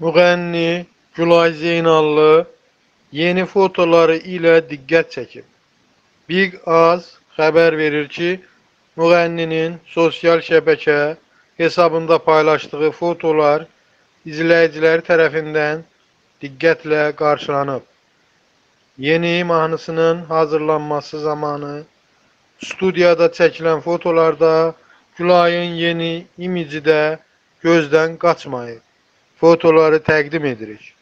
Müğənni Gülay Zeynallı yeni fotoları ilə diqqət çəkib. Big Az xəbər verir ki, müğənninin sosial şəbəkə hesabında paylaşdığı fotolar izləyicilər tərəfindən diqqətlə qarşılanıb. Yeni mahnısının hazırlanması zamanı studiyada çəkilən fotolarda Gülayın yeni imici də gözdən qaçmayıb. Fotoları təqdim edirik.